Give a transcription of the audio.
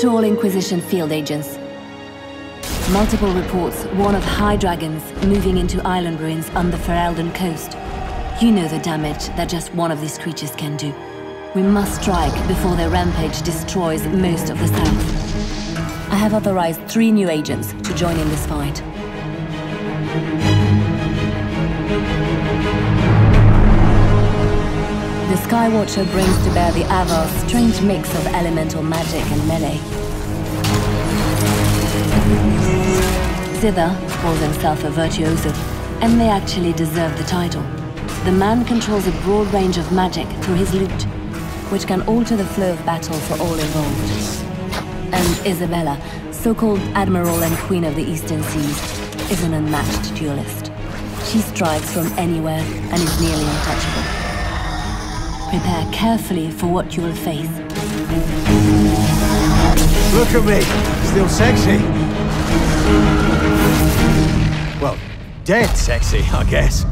To all Inquisition field agents. Multiple reports warn of high dragons moving into island ruins on the Ferelden coast. You know the damage that just one of these creatures can do. We must strike before their rampage destroys most of the south. I have authorized three new agents to join in this fight. Skywatcher brings to bear the Avvar's strange mix of elemental magic and melee. Zither calls himself a virtuoso, and may actually deserve the title. The man controls a broad range of magic through his lute, which can alter the flow of battle for all involved. And Isabela, so-called Admiral and Queen of the Eastern Seas, is an unmatched duelist. She strikes from anywhere and is nearly untouchable. Prepare carefully for what you will face. Look at me, still sexy. Well, dead sexy, I guess.